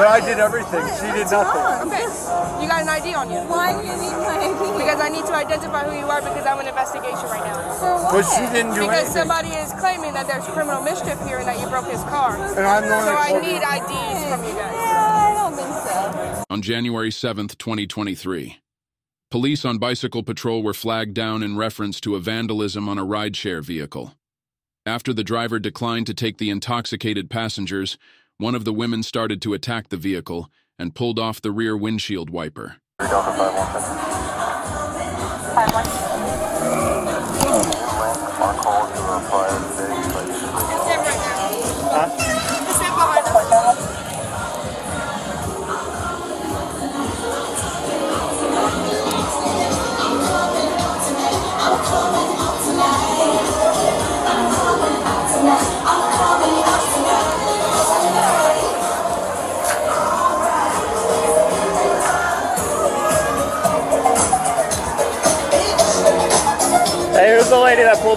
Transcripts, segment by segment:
But I did everything. She did nothing. Okay. You got an ID on you. Why do you need my ID? Because I need to identify who you are because I'm an investigation right now. For what? But she didn't do Because anything. somebody is claiming that there's criminal mischief here and that you broke his car. And I'm the one So I need you. IDs from you guys. Yeah, I don't think so. On January 7th, 2023, police on bicycle patrol were flagged down in reference to a vandalism on a rideshare vehicle. After the driver declined to take the intoxicated passengers, one of the women started to attack the vehicle and pulled off the rear windshield wiper. Hey,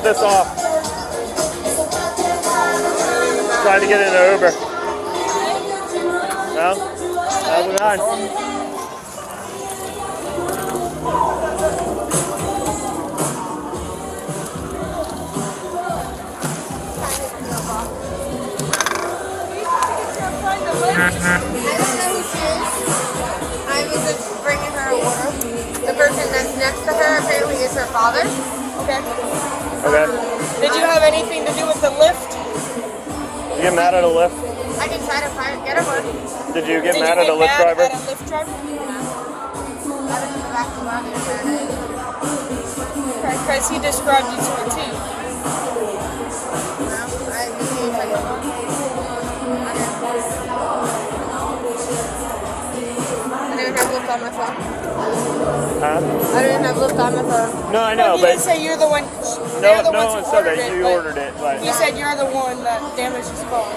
this off? Trying to get in an Uber. No? She is. I was just bringing her a water. The person that's next to her apparently is her father. Okay. Okay. Did you have anything to do with the Lyft? Did You get mad at a Lyft? I can try to find get her one. Did you get Did mad you at a get Lyft mad driver? At a Lyft driver? I don't know back to mom and dad. Because he described you to a T. No, I didn't see if I could. I didn't have Lyft on my phone. Huh? I didn't have Lyft on my phone. No, I know, but didn't say you're the one. no, the no one said ordered that. it, You ordered it, but He said you're the one that damaged his phone.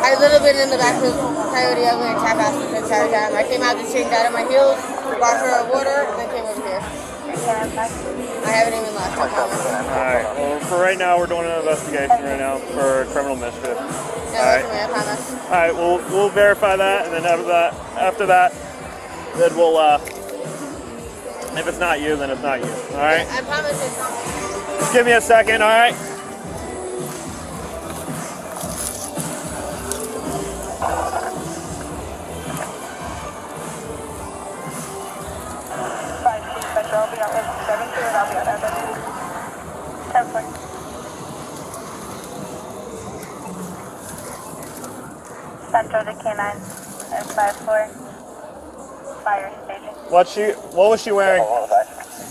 I literally been in the back of Coyote Ugly and tap the entire time. I came out to change out of my heels, bought her a water, and then came over here. I haven't even left. Alright, well, for right now, we're doing an investigation right now for criminal mischief. No, Alright. listen to me, I promise. Alright, we'll, we'll verify that, and then after that, after that, then we'll, uh, if it's not you, then it's not you. Alright? I promise it's not me. Just give me a second, alright? Central to K9 and 54 fire station. What she, what was she wearing? Oh,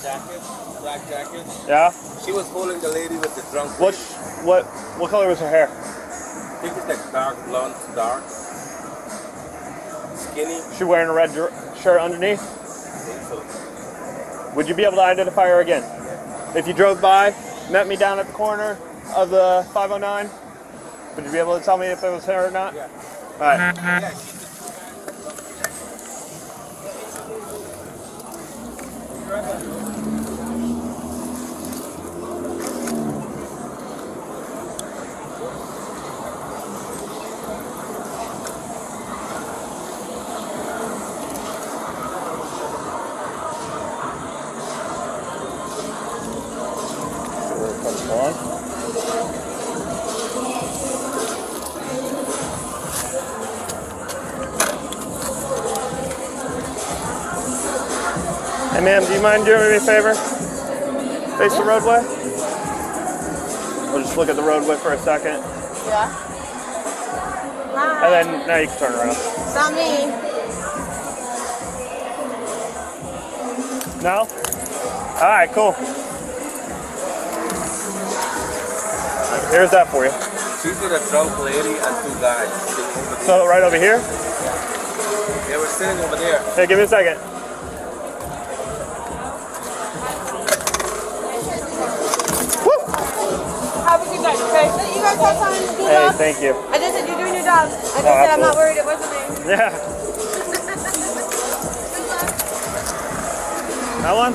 jacket, black jacket. Yeah? She was holding the lady with the drunk. What, what, what color was her hair? I think it's like dark blonde, dark, skinny. She wearing a red dr- shirt underneath? I think so. Would you be able to identify her again? If you drove by, met me down at the corner of the 509, would you be able to tell me if it was her or not? Yeah. All right. Yeah, she ma'am, do you mind doing me a favor? Face the roadway. We'll just look at the roadway for a second, Yeah. Hi. and then now you can turn around. It's not me. No? All right, cool. Here's that for you. She's with a drunk lady and two guys sitting over there. So right over here. Yeah. They were sitting over there. Hey, give me a second. Hey, thank you. I just said you're doing your job. I just no, said. I'm not worried. It wasn't me. Yeah. That one?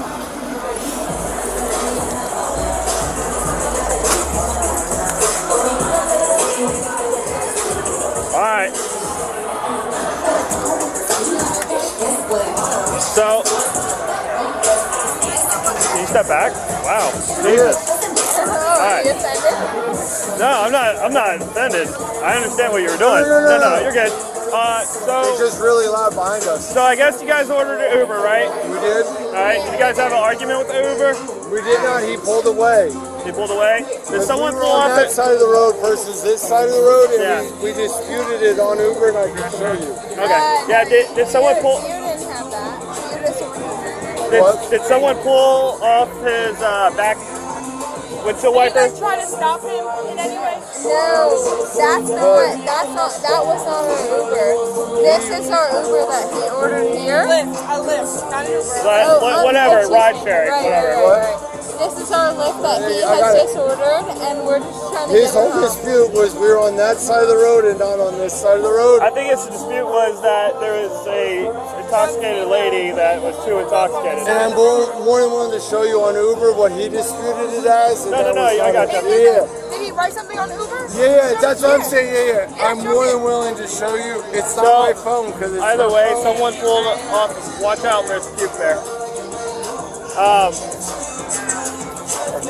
All right. So, can you step back? Wow, Jesus. All right you offended? No, I'm not. I'm not offended. I understand what you were doing. No, no, no, no. you're good. Uh, It's just really loud behind us. so I guess you guys ordered an Uber, right? We did. All right. Did you guys have an argument with the Uber? We did not. He pulled away. He pulled away. Did someone we were pull on off that the? side of the road versus this side of the road, and Yeah. we, we disputed it on Uber, and I can show you. Okay. Yeah. Did, did someone you, pull? You didn't have that. You just Did, What? did someone pull off his uh, back windshield Did you wiper? guys try to stop him in any way? No, that's not. That's not. That was not our Uber. This is our Uber that he ordered here. Lyft, a Lyft, not an Uber. But, Oh, wha- um, whatever, ride sharing, Right, whatever. right, right, right. This is our Lyft that he Hey, I got has just ordered, and we're just trying to His whole dispute was we were on that side of the road and not on this side of the road. I think his dispute was that there was a intoxicated lady that was too intoxicated. And I'm more, more than willing to show you on Uber what he disputed it as. And No, no, no, I got it. you. Yeah, Did he write something on Uber? yeah, yeah, that's what I'm saying. Yeah, yeah. I'm more than willing to show you. It's not So, my phone because it's Either my way, phone. someone pulled off. Watch out, there's puke there. Um,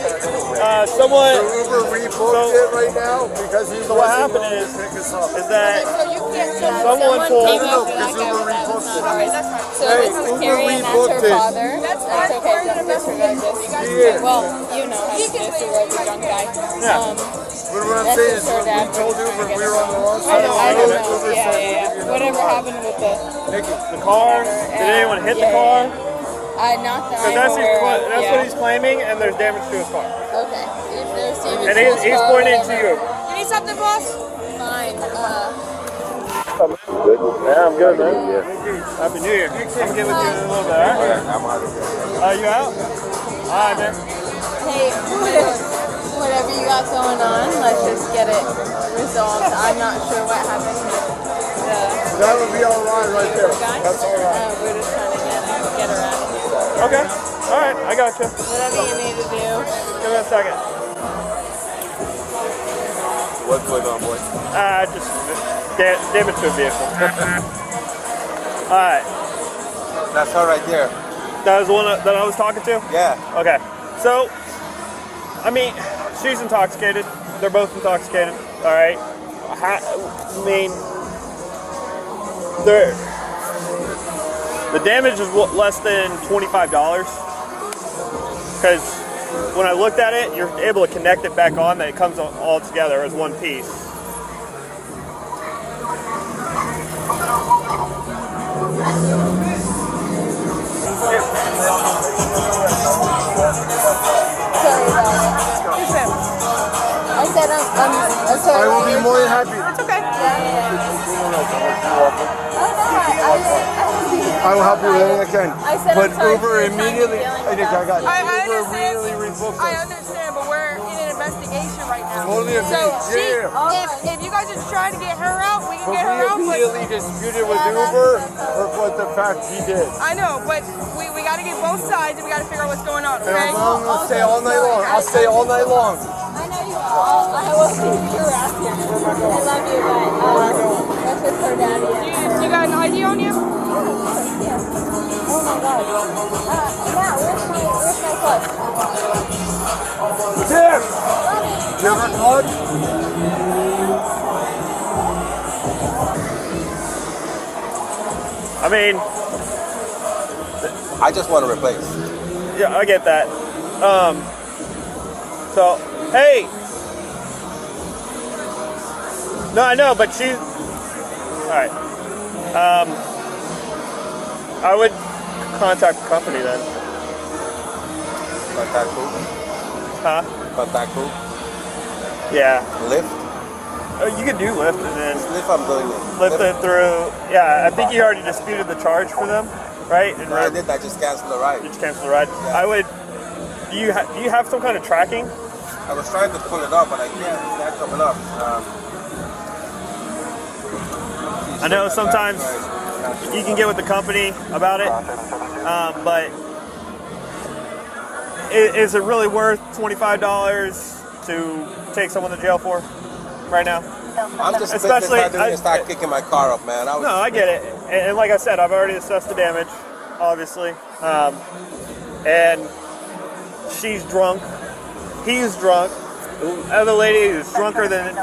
uh, someone. So Uber rebooked So- it right now because he's So what happened is, pick us up. is that So you can't say someone pulled. came No, after because Uber but rebooked it. Okay, that's fine. So Hey, this is Uber Carrie, and that's her father. That's That's okay. We're Don't gonna disregard investigate. You guys this. Yeah. Well, you know how to disregard the drunk guy. Yeah. Um, But what I'm That's saying just is, her when dad we told Uber we were on the wrong side of don't, the I don't know. Yeah, yeah, yeah. Whatever happened with the The car? Did anyone hit the car? Yeah, yeah. Uh, not that Because I'm that's, his, aware cla- of, that's yeah. what he's claiming, and there's damage to his car. Okay. If there's damage And to he's, his he's car, pointing to whatever. you. You need something, boss? Fine. Uh, Yeah, I'm good, man. Yeah. Happy New Year. I'm get with you in a little bit, all right? I'm out of here. Uh, you out? All right, man. hey, whatever you got going on, let's just get it resolved. I'm not sure what happened with the That would be all right right there. That's all right. Uh, we're just trying to Okay. All right, I got you. Whatever you need to do. Give me a second. What's going on, boy? Uh, just da- damage to a vehicle. All right. That's her right there. That was the one that I was talking to? Yeah. Okay. So, I mean, she's intoxicated. They're both intoxicated. All right. I mean, they're, the damage is less than twenty-five dollars. Because when I looked at it, you're able to connect it back on. That it comes all all together as one piece. Sorry about it. I said I'm, I'm, I'm sorry. I will be um, more than happy. It's okay. Yeah, yeah, yeah. Oh, no, I, I, I will help you with anything I can. I said but I'm sorry Uber immediately. I think I got it. I, I Uber understand. immediately rebooked I understand, but we're in an investigation right now. Totally so agree. she, Yeah. if, if you guys are trying to get her out, we can But get her we out. But immediately disputed with Yeah, Uber for what the fact he did. I know, but we, we got to get both sides and we got to figure out what's going on. And Okay? I'm willing to stay all night long. I'll stay all night long. I know you all. I will keep you around. I love you, but that's just her daddy. You, got an ID on you? Oh my god. Uh, yeah, where's my, where's my clutch? Tim! Do you have a card? I mean, I just want to replace. Yeah, I get that. Um, so, hey. No, I know, but she. All right. Um, I would contact the company then. Contact who? Huh? Contact who? Yeah. Lyft? Oh, you could do Lyft and then Lyft, I'm. Lyft it through. Yeah, I think you already disputed the charge for them, right? And No, I did. I just canceled the ride. You just cancel the ride. I would. Do you ha- do you have some kind of tracking? I was trying to pull it up, but I can't. It's not coming up. Um, I know sometimes you can get with the company about it, um, but is it really worth twenty-five dollars to take someone to jail for right now? I'm just Especially- Especially, I didn't start kicking my car up, man. I was No, I get it, and, and like I said, I've already assessed the damage, obviously, um, and she's drunk, he's drunk, the other lady is drunker than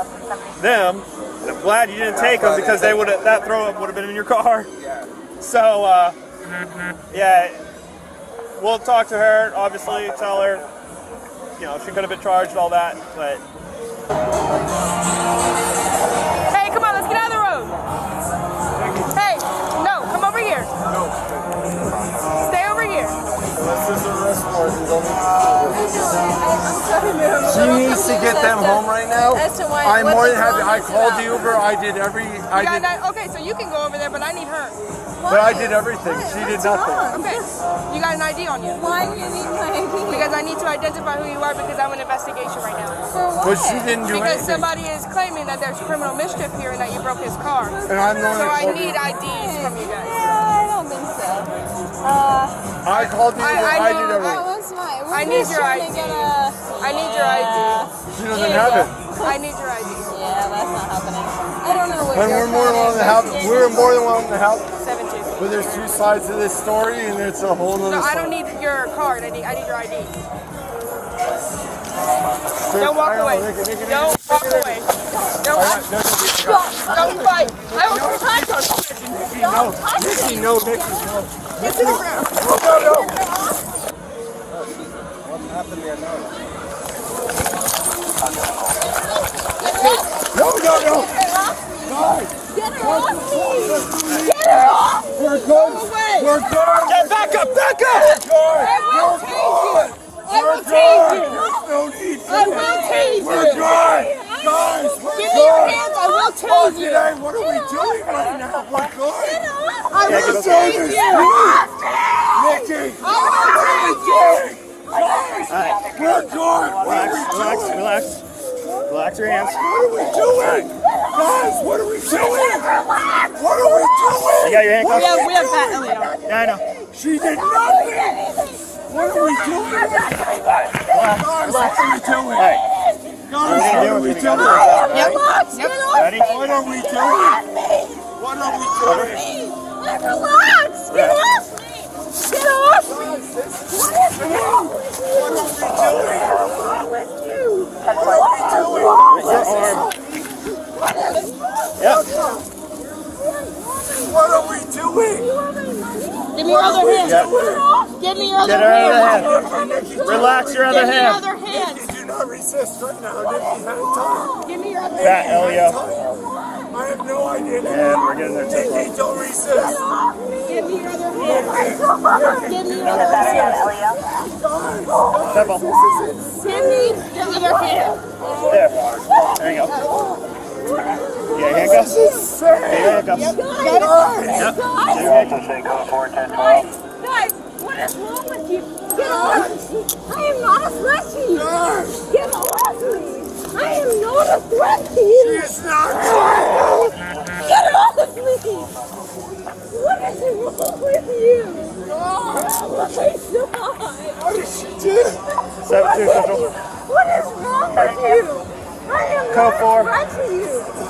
them. And I'm glad you didn't take them because they would that throw up would have been in your car. So uh, yeah, we'll talk to her. Obviously, tell her you know she could have been charged all that, but Hey, come on, let's get out of the road. Hey, no, come over here. No. Stay over here. This is a arrest warrant. You don't need to She needs to get them home right now. As to why- I'm more than happy. I called about. the Uber. I did every. I You did, got an- okay, so you can go over there, but I need her. but I did everything. She did nothing. Okay, you got an ID on you. Why do you need my ID? Because I need to identify who you are because I'm in investigation right now. For what? But she didn't do Because anything. somebody is claiming that there's criminal mischief here and that you broke his car. And I'm the one So I need you. IDs from you guys. Yeah, I don't think so. Uh, I called the Uber. I- I I, did that everything. was my. I need your ID. To get a, I need your ID. She doesn't have it. I need your ID. yeah, that's not happening. I don't know what And you're we're more than willing to help. We're more than willing to help. Seven two. But there's two sides to this story, and it's a whole nother No, I don't need your card. I need I need your ID. There's- Don't walk I know, away. Nicky, Nicky, Nicky, Don't Nicky, walk Nicky. away. Don't All right, no, no, no, don't fight. I will touch you. Nicky, no, Nicky, no, Nicky, no. Get to the ground. No, no, no. What happened there now? No, no, no. Guys, Get her off me! we're good. We're good. Get back up, back up. We're good. I will We're good. There's no need for I will tase you. We're good. Guys, we're Give me your hands. I will Oh, tase you. today, what are we doing right now? We're good. I will tase you. Nicky, what are we doing? Guys, we're good. What are we relax, doing? relax, relax your hands. What are we doing? Guys, what are we doing? What are we You doing? got your handcuffs? We have we have Pat Elliott. Yeah, I know. She did nothing. What are we doing? Guys, what are we doing? Guys, what are we doing? Ready? What are we doing? What are we doing? Relax! Get off me! Get off me! What are we doing? Your arm. Yep. What are we doing? Give me your other hand. Yep. Give me your other hand. other. Relax your other Give me your other hand. Do not resist right now. Nicky, hang time. Give me your other Fat hand. Elio. I have no idea. And we're getting there too. Don't resist. Other hand. Give me your hand. There. There you go. Yeah, handcuffs? Yeah, handcuffs. Yep. Your handcuffs. Guys, guys, what is wrong with you? Get off! I am not a threat to you! Get off me! I am not a threat to you! It's not. Get off of me! What is wrong with you? Oh my God! What did she do? Seven two central. What is wrong with you? I am Code not four. a threat to you!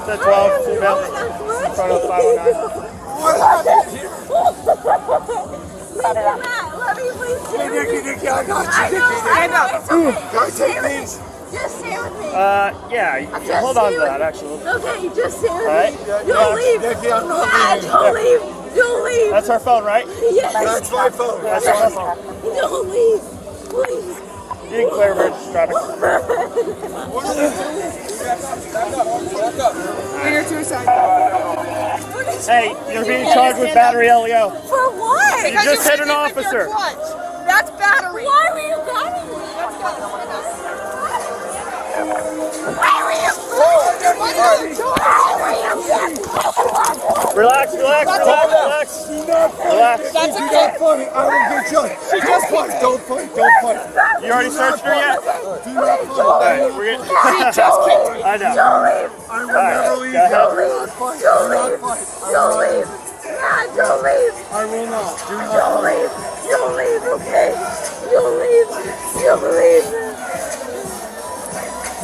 Set 12, I am female. not a threat Front of to 509. you! What happened here? Leave him out! Let me please Hey, with you! I got you. know, Nicky, I know, it's okay. Can I take these? Just stay with me. Uh, yeah, you- Just hold on to that actually. Okay, just stay with Alright. me. Yeah, Don't leave. Nicky, I'm not leaving. don't leave. Don't leave. That's her phone, right? yes. That's my phone. That's her phone. Don't leave. Please. You can clear emergency traffic. You're to a side. Hey, you're being charged with battery LEO. For what? You just hit an officer. That's battery. Why were you grabbing me? Let's go. Why were you grabbing? Why were you grabbing me? Relax, relax, relax, relax. Do not fight. Relax. That's Do not fight. I will get you. Don't fight. Don't fight. Don't fight. You already searched her yet? Do not fight. Alright, we're getting. I know. I will never leave you. go. Do not fight. Do not fight. Don't leave. God, don't leave. I will not. Do not Don't leave. Don't leave, okay? Don't leave. Don't leave.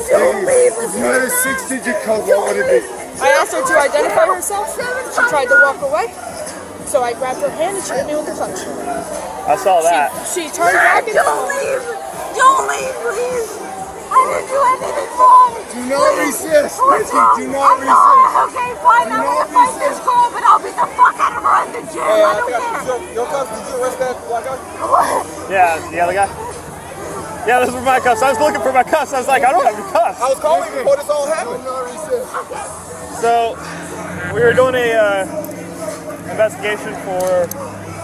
Don't leave. If you had a six-digit code, what would it be? I asked her to identify herself. She tried to walk away. So I grabbed her hand and she hit me with the clutch. I saw that. She turned back and Don't leave. Don't leave, please. I didn't do anything wrong. Do not resist. What's Nikki, do not I'm resist. Okay, fine. Do I'm not gonna fight this resist. girl, but I'll beat the fuck out of her in the gym. I don't care. Your cuffs, did you arrest that black guy? What? Yeah, the other guy. Yeah, those were my cuffs. I was looking for my cuffs. I was like, I don't have any cuffs. I was calling you before this all happened. Do not resist. So we were doing a uh, investigation for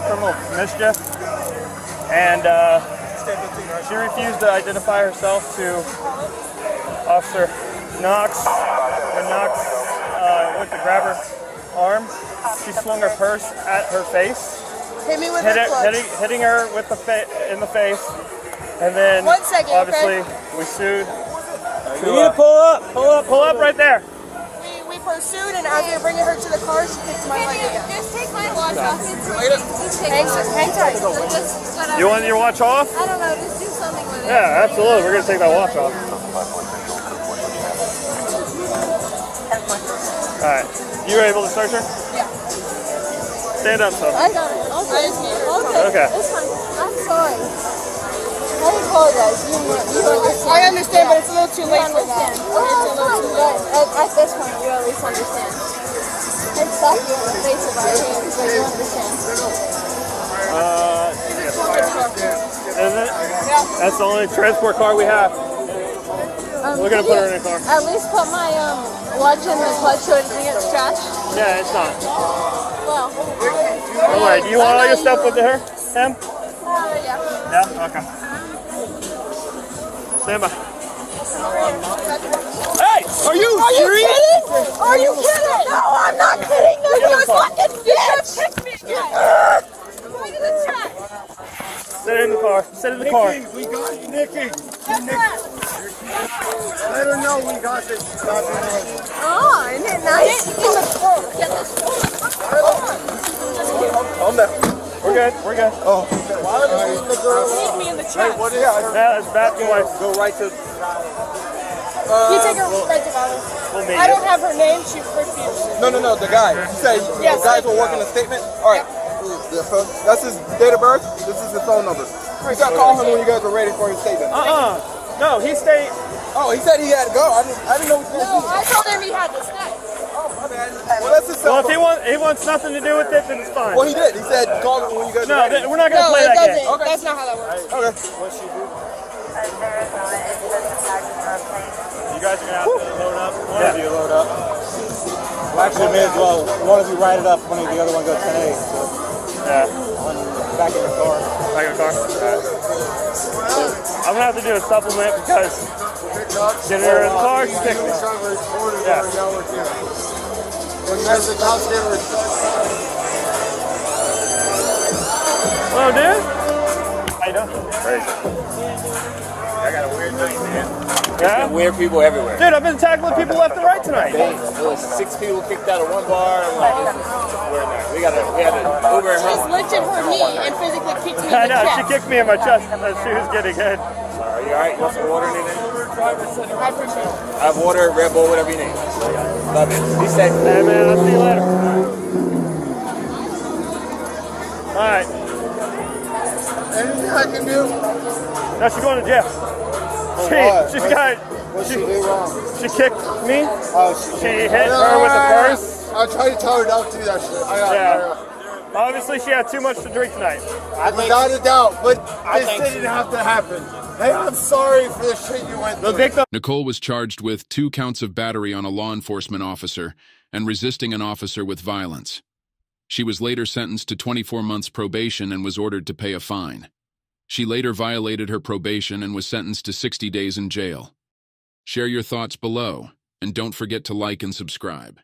criminal mischief, and uh, she refused to identify herself to Officer Knox. When Knox uh, went to grab her arm, she swung her purse at her face, Hit me with hit the it, hitting, hitting her with the fa- in the face, and then One second, obviously okay? we sued. You need to pull up, pull up, pull up right there. We, we pursued, and as we were bringing her to the car, she kicked my leg again. Just take my watch off. Hang, hang tight. You want your watch off? I don't know. Just do something with it. Yeah, absolutely. We're gonna take that watch off. All right. You were able to search her? Yeah. Stand up, son. I got it. Okay. Okay. Okay. It's fine. I'm sorry. I apologize. You, you understand. I understand, but it's a little too late for that. Oh, it's fine. But at, at this point, you at least understand. I'd slap you in the face if I were you, but you understand. Uh, is it? That's the only transport car we have. Um, We're gonna put her in a car. At least put my um watch in the clutch so it doesn't get scratched. Yeah, it's not. Well, Don't worry. Do you want all your stuff with her, Sam? uh, yeah. Yeah. Okay. Stand by. Hey, are you Are you serious? kidding? Are you kidding? No, I'm not kidding. No, Get you the car. fucking bitch. Kick me again. Go the check. Sit in the car. Sit in the car. We got you, Nikki. That's that. Let her know we got this. Stop it. Oh, isn't it nice? Get this Calm down. We're good. We're good. Oh, why are you the girl? Hit me in. What is that? Yeah, it's bad boy. Go right to. You take her right to Valerie. We'll I don't have her name. She refused. No, no, no. The guy. You say Yes. the guys were working a statement. All right. The phone- That's his date of birth. This is his phone number. You got to call him when you guys are ready for his statement. Uh-uh. No, he stayed. Oh, he said he had to go. I didn't. I didn't know. What No, I told him he had to stay. My bad. Well, that's his Well, if he wants, he wants nothing to do with it, then it's fine. Well, he did. He said call him when you guys No, are ready. th- we're not gonna No, play it that doesn't. game. Okay. That's not how that works. Okay. What should you do? You guys are gonna have to load up. One Yeah. of you load up. Well, actually, may as well. One of you ride it up, one of the other one go 10 So Yeah. one back in the car. Back in the car. Alright. I'm gonna have to do a supplement because getting her in the car, she kicked me. Yeah. Hello, dude. How you doing? I got a weird night, man. Yeah? Weird people everywhere. Dude, I've been tackling people left and right tonight. There was six people kicked out of one bar. I'm like, this is weird night. We got to, we had to Uber and She's run. lifted her knee and physically kicked me I in the I know, she kicked me in my chest as she was getting hit. Are you alright? You want some water or anything? I appreciate it. I have water, Red Bull, whatever you need. Love it. Be safe. Hey man, I'll see you later. Alright. Anything I can do? Now she's going to jail. Oh, she, what? she's got, What she, she do wrong? she kicked me. Oh, she, She hit her with a purse. I tried to tell her not to do that shit. I got, Yeah. Obviously she had too much to drink tonight. I Without a doubt, but this didn't have to happen. Hey, I'm sorry for the shit you went The victim Nicole was charged with two counts of battery on a law enforcement officer and resisting an officer with violence. She was later sentenced to 24 months probation and was ordered to pay a fine. She later violated her probation and was sentenced to 60 days in jail. Share your thoughts below, and don't forget to like and subscribe.